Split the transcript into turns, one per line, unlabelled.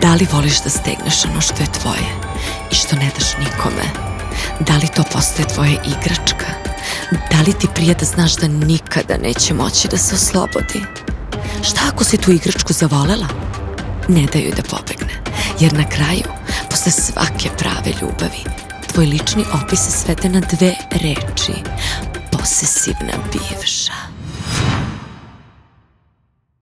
Da li voliš da stegneš ono što je tvoje i što ne daš nikome? Da li to postaje tvoja igračka? Da li ti prije da znaš da nikada neće moći da se oslobodi? Šta ako si tu igračku zavolela? Ne daju da pobegne, jer na kraju, posle svake prave ljubavi, tvoj lični opis se svede na dve reči. Posesivna bivša.